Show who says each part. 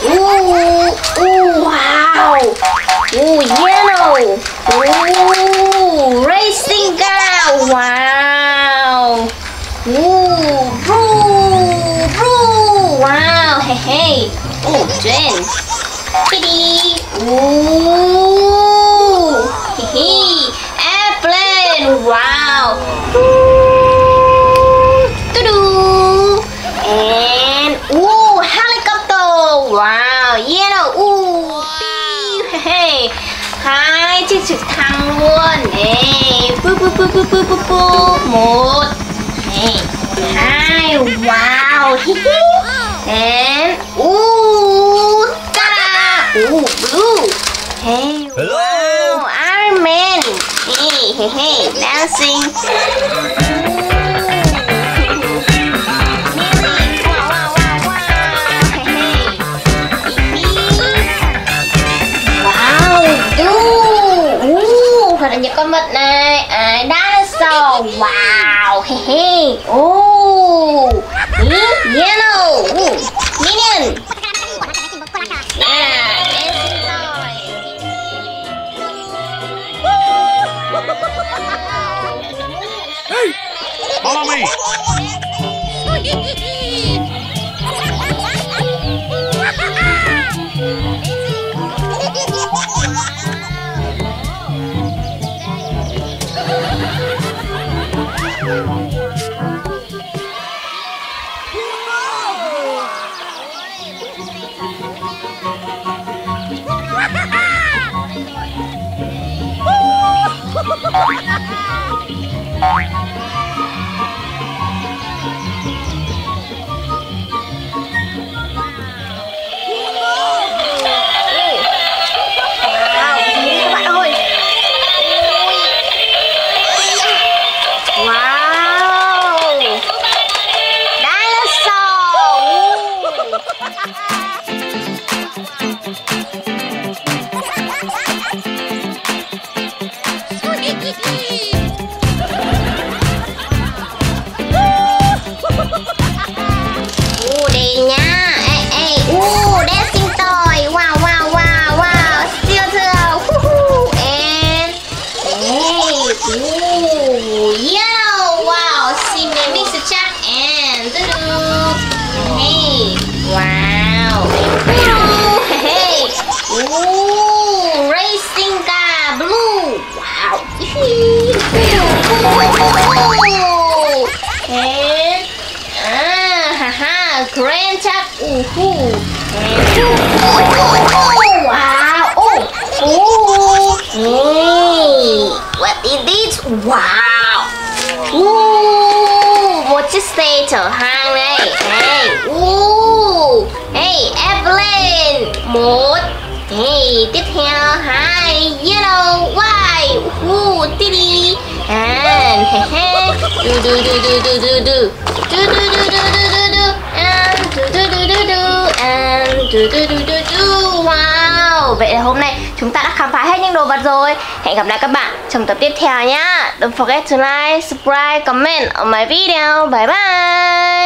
Speaker 1: Ooh, ooh, wow. Ooh, yellow. Ooh, racing car. Wow. Ooh. Wow, hey, hey. Ooh, Jen. Kitty. Ooh, hey, hey. Airplane. Wow. Ooh. And ooh, helicopter. Wow. Yellow. Ooh. Pew. Hey, hey. Hai chiếc trực thăng luôn. Nè. Pu pu pu pu pu pu pu. Một. Nè. Hai. Wow. Hi hi. And ooh. Ta. Ooh, blue. Hey.
Speaker 2: Hello.
Speaker 1: Wow. Iron Man. Hey, hey, hey. Dancing. Những con vật này. À, Dinosaur Wow, he he. Oh, yellow. Minion. Yeah,
Speaker 2: Hey, follow me.
Speaker 1: Wow, ooh, yellow Wow, xin đến Mr. Chuck And doo-doo. Hey, wow Ooh, hey Ooh, racing car Blue Wow Ooh. And Ah, haha, Grand Chuck. Ooh, wow. Wow. Ooh, một chiếc xe chở hàng này. Hey, ooh. Hey, Evelyn. Một. Hey, tiếp theo hai. Yellow, white. Ooh, titty. And he he. Do do do do do do do. Do do do do do do do. And do do do do do. And do do do do do. Vậy là hôm nay chúng ta đã khám phá hết những đồ vật rồi. Hẹn gặp lại các bạn trong tập tiếp theo nhá. Don't forget to like, subscribe, comment on my video. Bye bye.